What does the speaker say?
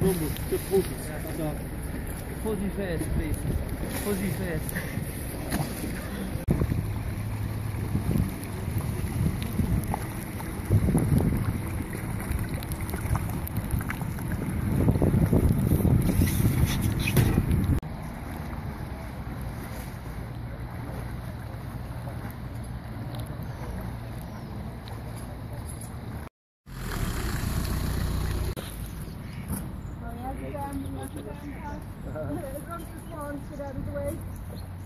Number, good focus. Stop. Fuzzy first, please. Fuzzy first. Oh, yeah,